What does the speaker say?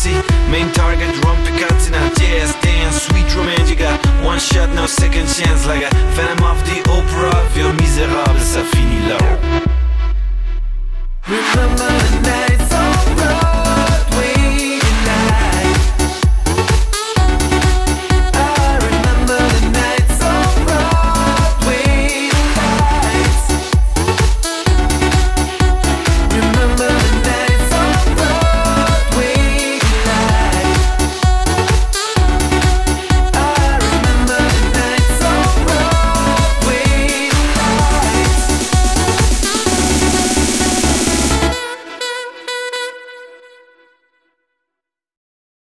Main target, run Picatina Jazz, dance, sweet romantica. One shot, no second chance. Like a phantom of the